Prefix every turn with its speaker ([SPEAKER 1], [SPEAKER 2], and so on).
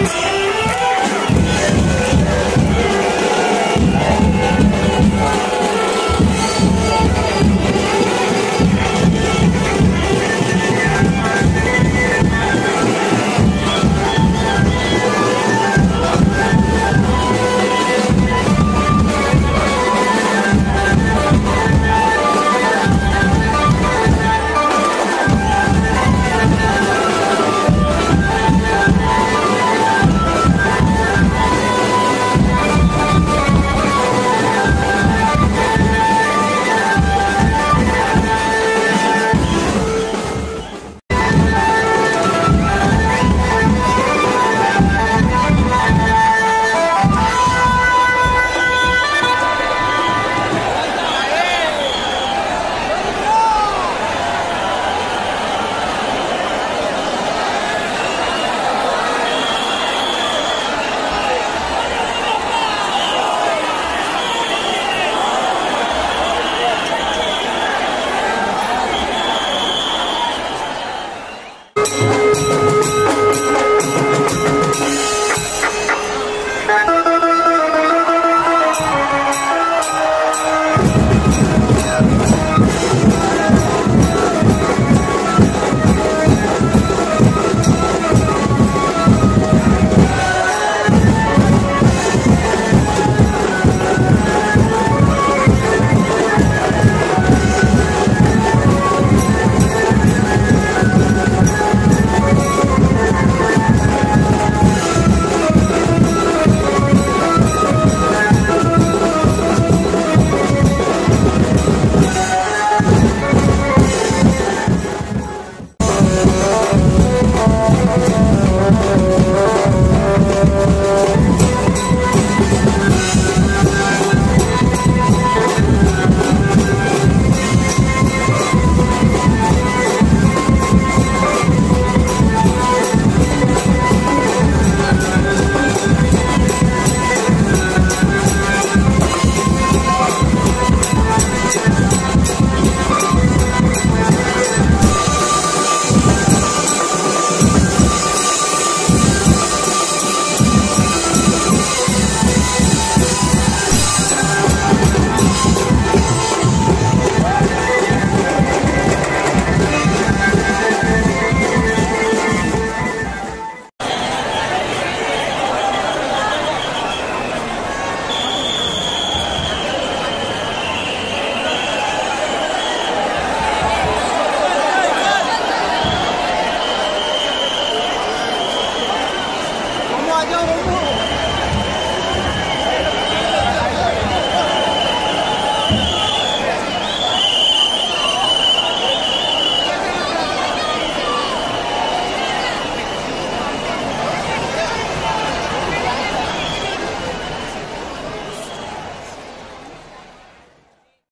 [SPEAKER 1] Boys.